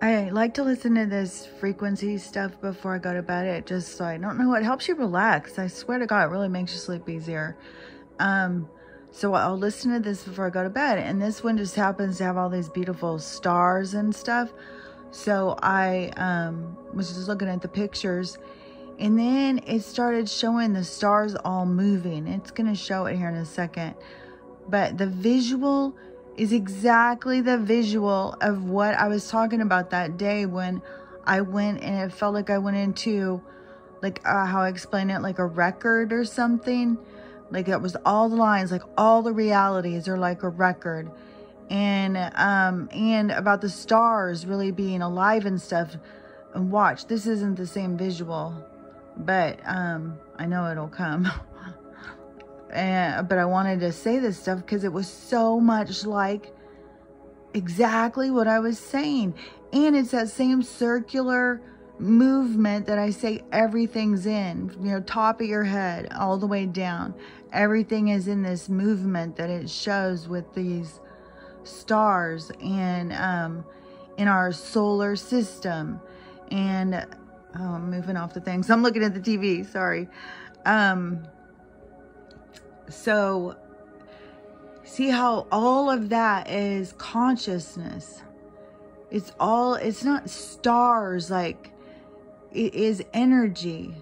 I like to listen to this frequency stuff before I go to bed. It just, so I don't know, it helps you relax. I swear to God, it really makes you sleep easier. Um, so I'll listen to this before I go to bed. And this one just happens to have all these beautiful stars and stuff. So I um, was just looking at the pictures. And then it started showing the stars all moving. It's going to show it here in a second. But the visual is exactly the visual of what I was talking about that day when I went and it felt like I went into, like, uh, how I explain it, like a record or something like it was all the lines, like all the realities are like a record. And um and about the stars really being alive and stuff. And watch, this isn't the same visual, but um I know it'll come. and but I wanted to say this stuff because it was so much like exactly what I was saying. And it's that same circular movement that I say everything's in, you know, top of your head all the way down. Everything is in this movement that it shows with these stars and um, in our solar system. And oh, I'm moving off the things. I'm looking at the TV. Sorry. Um, so see how all of that is consciousness. It's all, it's not stars like it is energy.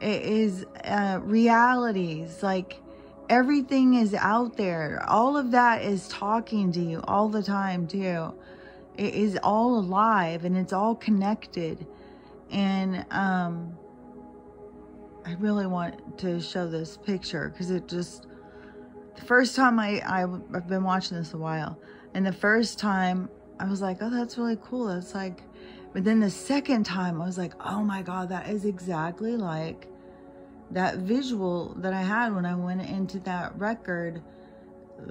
It is uh, realities. Like everything is out there. All of that is talking to you all the time, too. It is all alive and it's all connected. And um, I really want to show this picture because it just, the first time I, I, I've been watching this a while. And the first time I was like, oh, that's really cool. That's like, but then the second time, I was like, oh my God, that is exactly like that visual that I had when I went into that record.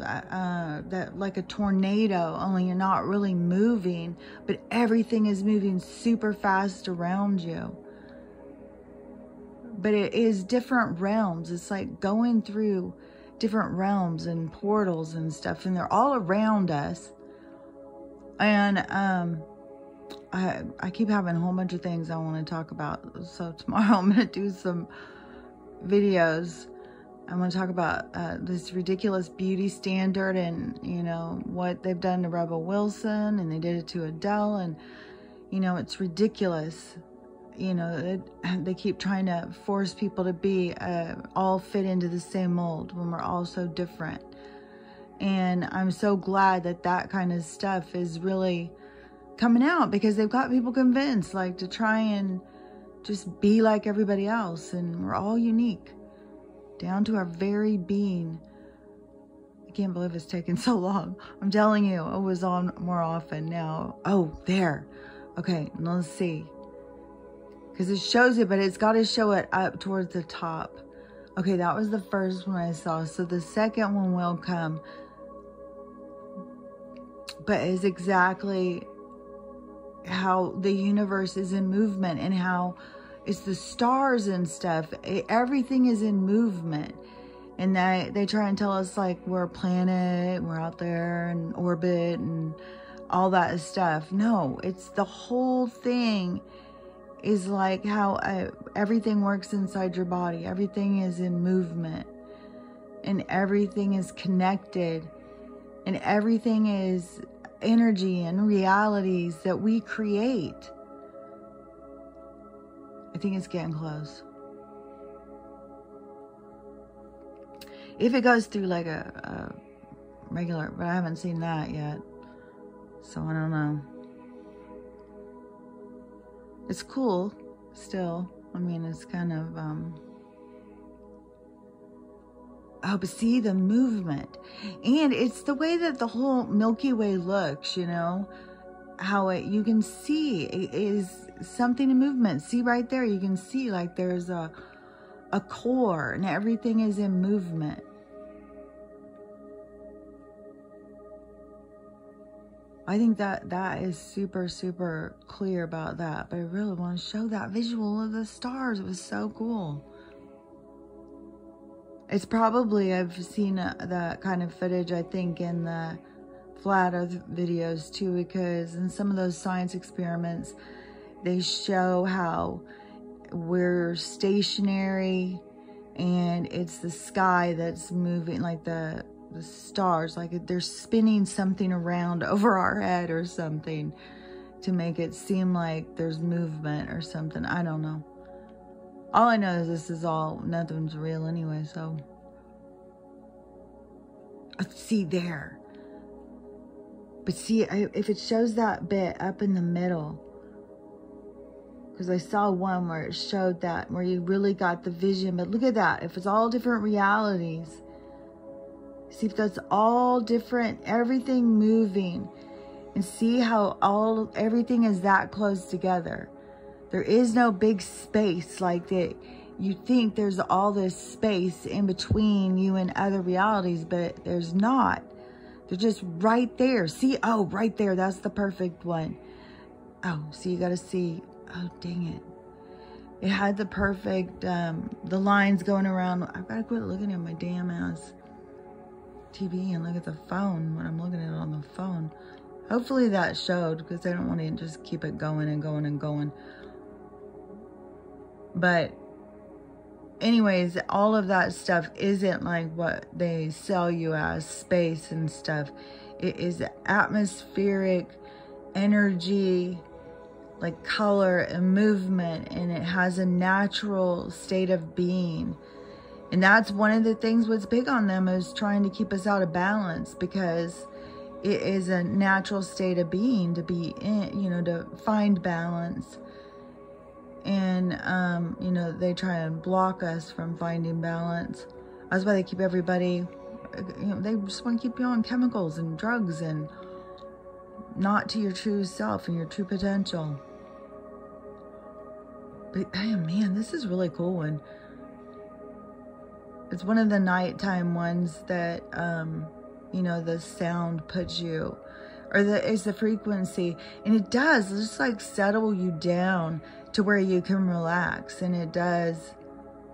Uh, that like a tornado, only you're not really moving, but everything is moving super fast around you. But it is different realms. It's like going through different realms and portals and stuff, and they're all around us. And um, I, I keep having a whole bunch of things I want to talk about. So tomorrow I'm to do some videos. I'm to talk about uh, this ridiculous beauty standard and, you know, what they've done to Rebel Wilson and they did it to Adele. And, you know, it's ridiculous. You know, it, they keep trying to force people to be uh, all fit into the same mold when we're all so different. And I'm so glad that that kind of stuff is really coming out because they've got people convinced like to try and just be like everybody else and we're all unique down to our very being. I can't believe it's taken so long. I'm telling you it was on more often now. Oh there. Okay let's see because it shows it but it's got to show it up towards the top okay that was the first one i saw so the second one will come but it's exactly how the universe is in movement and how it's the stars and stuff. everything is in movement. And they, they try and tell us like we're a planet, we're out there in orbit and all that stuff. No, it's the whole thing is like how uh, everything works inside your body. Everything is in movement and everything is connected and everything is energy and realities that we create. I think it's getting close. If it goes through like a, a regular, but I haven't seen that yet. So I don't know. It's cool still. I mean, it's kind of, um, Oh, but see the movement. And it's the way that the whole Milky Way looks, you know, how it, you can see it is something in movement. See right there, you can see like there's a, a core and everything is in movement. I think that that is super, super clear about that. But I really want to show that visual of the stars. It was so cool. It's probably, I've seen uh, that kind of footage, I think, in the flat earth videos too because in some of those science experiments they show how we're stationary and it's the sky that's moving like the the stars like they're spinning something around over our head or something to make it seem like there's movement or something. I don't know. All i know is this is all nothing's real anyway so. See there. But see if it shows that bit up in the middle because I saw one where it showed that where you really got the vision but look at that. If it's all different realities see if that's all different everything moving and see how all everything is that close together. There is no big space like that you think there's all this space in between you and other realities but there's not. They're just right there. See? Oh right there. That's the perfect one. Oh so you got to see. Oh, dang it. It had the perfect, um, the lines going around. I've got to quit looking at my damn ass TV and look at the phone when I'm looking at it on the phone. Hopefully that showed because I don't want to just keep it going and going and going. But anyways, all of that stuff isn't like what they sell you as space and stuff. It is atmospheric energy like color and movement and it has a natural state of being. And that's one of the things what's big on them is trying to keep us out of balance because it is a natural state of being to be in, you know, to find balance. And, um, you know, they try and block us from finding balance. That's why they keep everybody, you know, they just want to keep you on chemicals and drugs and not to your true self and your true potential. But man, this is really cool one. It's one of the nighttime ones that, um, you know, the sound puts you, or the is the frequency, and it does just like settle you down to where you can relax, and it does.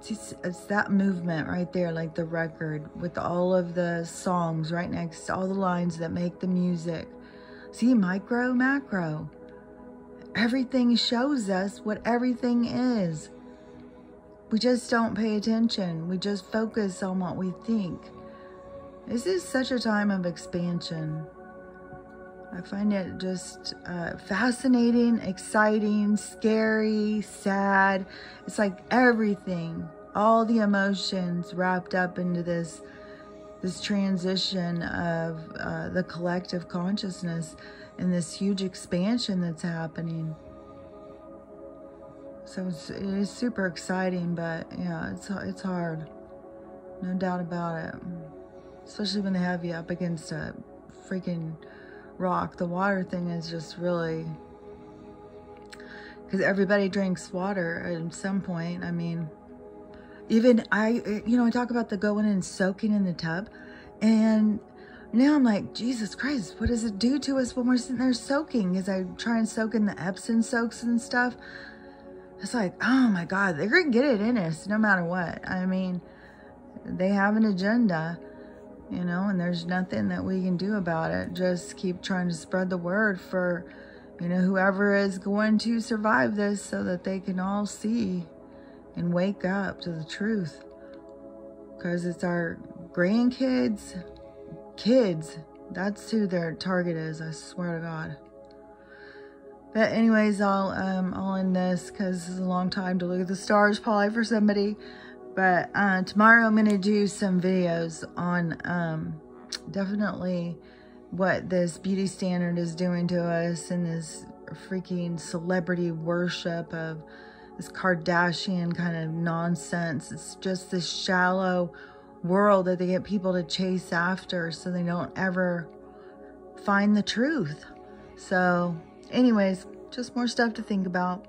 It's, it's that movement right there, like the record with all of the songs right next to all the lines that make the music. See, micro, macro. Everything shows us what everything is. We just don't pay attention. We just focus on what we think. This is such a time of expansion. I find it just uh, fascinating, exciting, scary, sad. It's like everything, all the emotions wrapped up into this this transition of uh, the collective consciousness and this huge expansion that's happening. So it's, it is super exciting, but yeah, it's it's hard, no doubt about it. Especially when they have you up against a freaking rock. The water thing is just really because everybody drinks water at some point. I mean, even I, you know, I talk about the going and soaking in the tub, and now I'm like, Jesus Christ, what does it do to us when we're sitting there soaking? As I try and soak in the Epsom soaks and stuff, it's like, oh my God, they're going to get it in us no matter what. I mean, they have an agenda, you know, and there's nothing that we can do about it. Just keep trying to spread the word for, you know, whoever is going to survive this so that they can all see and wake up to the truth. Because it's our grandkids, kids. That's who their target is, I swear to God. But anyways, I'll um I'll end this because it's a long time to look at the stars probably for somebody. But uh, tomorrow I'm gonna do some videos on um definitely what this beauty standard is doing to us and this freaking celebrity worship of this Kardashian kind of nonsense. It's just this shallow world that they get people to chase after so they don't ever find the truth. So, anyways, just more stuff to think about.